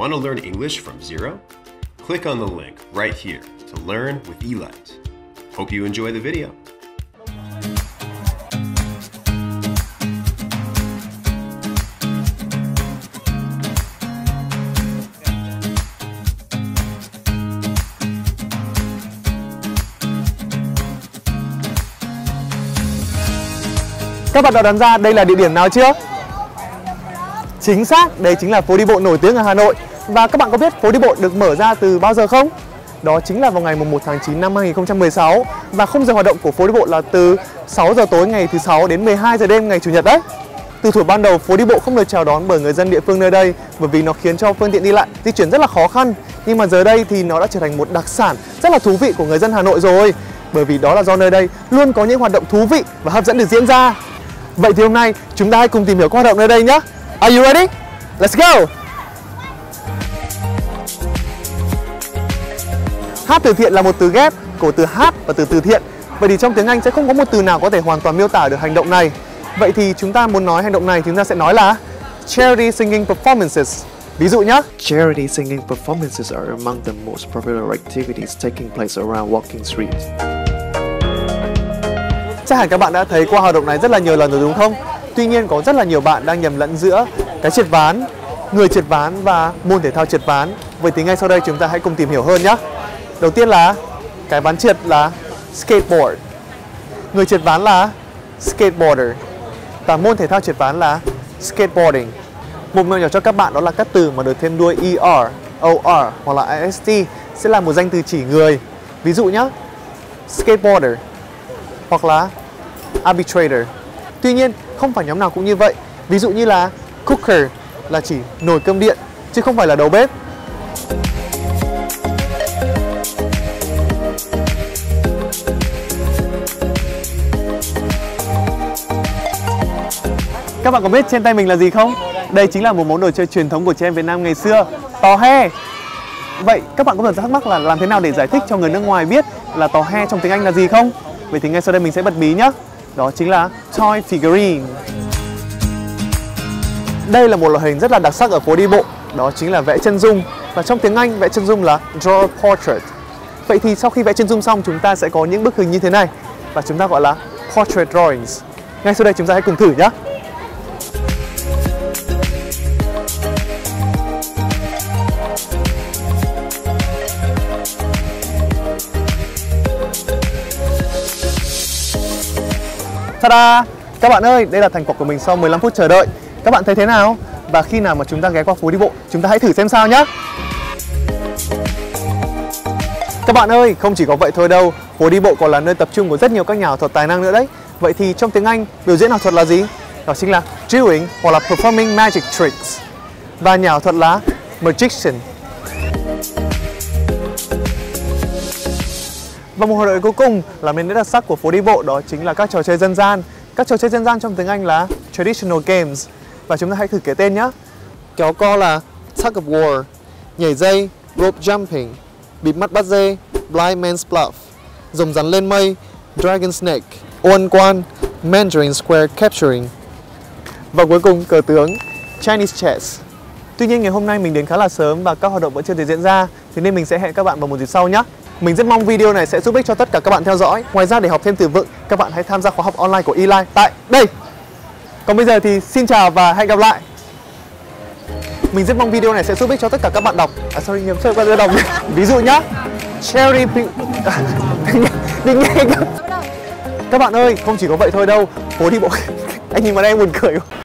Want to learn English from zero? Click on the link right here to learn with Elite. Hope you enjoy the video. Các bạn đã đoán ra đây là địa điểm nào chưa? Chính xác, đây chính là phố đi bộ nổi tiếng ở Hà Nội Và các bạn có biết phố đi bộ được mở ra từ bao giờ không? Đó chính là vào ngày 1 tháng 9 năm 2016 Và khung giờ hoạt động của phố đi bộ là từ 6 giờ tối ngày thứ sáu đến 12 giờ đêm ngày Chủ nhật đấy từ thuở ban đầu, phố đi bộ không được chào đón bởi người dân địa phương nơi đây bởi vì nó khiến cho phương tiện đi lại di chuyển rất là khó khăn. Nhưng mà giờ đây thì nó đã trở thành một đặc sản rất là thú vị của người dân Hà Nội rồi. Bởi vì đó là do nơi đây luôn có những hoạt động thú vị và hấp dẫn được diễn ra. Vậy thì hôm nay chúng ta hãy cùng tìm hiểu các hoạt động nơi đây nhé. Are you ready? Let's go! Hát từ thiện là một từ ghép của từ hát và từ từ thiện. Vậy thì trong tiếng Anh sẽ không có một từ nào có thể hoàn toàn miêu tả được hành động này. Vậy thì chúng ta muốn nói hành động này chúng ta sẽ nói là charity singing performances. Ví dụ nhé. Charity singing performances are among the most popular activities taking place around walking streets. Chắc hẳn các bạn đã thấy qua hoạt động này rất là nhiều lần rồi đúng không? Tuy nhiên có rất là nhiều bạn đang nhầm lẫn giữa cái trượt ván, người trượt ván và môn thể thao trượt ván. Vậy thì ngay sau đây chúng ta hãy cùng tìm hiểu hơn nhé. Đầu tiên là cái ván trượt là skateboard. Người trượt ván là skateboarder. Và môn thể thao trượt ván là skateboarding. Một mẹo nhỏ cho các bạn đó là các từ mà được thêm đuôi ER, OR hoặc là IST sẽ là một danh từ chỉ người. Ví dụ nhé, skateboarder hoặc là arbitrator. Tuy nhiên, không phải nhóm nào cũng như vậy. Ví dụ như là cooker là chỉ nồi cơm điện chứ không phải là đầu bếp. Các bạn có biết trên tay mình là gì không? Đây chính là một món đồ chơi truyền thống của trẻ em Việt Nam ngày xưa, tò he. Vậy các bạn có thể thắc mắc là làm thế nào để giải thích cho người nước ngoài biết là tò he trong tiếng Anh là gì không? Vậy thì ngay sau đây mình sẽ bật mí nhé. Đó chính là toy figurine. Đây là một loại hình rất là đặc sắc ở phố đi bộ, đó chính là vẽ chân dung. Và trong tiếng Anh vẽ chân dung là draw portrait. Vậy thì sau khi vẽ chân dung xong chúng ta sẽ có những bức hình như thế này và chúng ta gọi là portrait drawings. Ngay sau đây chúng ta hãy cùng thử nhé. Ta-da! Các bạn ơi, đây là thành quả của mình sau 15 phút chờ đợi. Các bạn thấy thế nào? Và khi nào mà chúng ta ghé qua phố đi bộ, chúng ta hãy thử xem sao nhé. Các bạn ơi, không chỉ có vậy thôi đâu, phố đi bộ còn là nơi tập trung của rất nhiều các nhà ảo thuật tài năng nữa đấy. Vậy thì trong tiếng Anh, biểu diễn ảo thuật là gì? Đó chính là doing hoặc là performing magic tricks. Và nhà ảo thuật là magician. Và một hoạt động cuối cùng làm nên nét đặc sắc của phố đi bộ đó chính là các trò chơi dân gian. Các trò chơi dân gian trong tiếng Anh là traditional games. Và chúng ta hãy thử kể tên nhé. Kéo co là tug of war, nhảy dây, rope jumping, bịt mắt bắt dê, blind man's bluff, rồng rắn lên mây, dragon snake, oan quan, mandarin square capturing. Và cuối cùng cờ tướng Chinese chess. Tuy nhiên ngày hôm nay mình đến khá là sớm và các hoạt động vẫn chưa thể diễn ra, thế nên mình sẽ hẹn các bạn vào một dịp sau nhé. Mình rất mong video này sẽ giúp ích cho tất cả các bạn theo dõi. Ngoài ra để học thêm từ vựng, các bạn hãy tham gia khóa học online của Eli tại đây. Còn bây giờ thì xin chào và hẹn gặp lại. Mình rất mong video này sẽ giúp ích cho tất cả các bạn đọc. À sorry nhầm sao qua đọc. Ví dụ nhá. Cherry pink. Đi nghe các bạn ơi, không chỉ có vậy thôi đâu. Phố đi bộ. Anh nhìn vào đây buồn cười.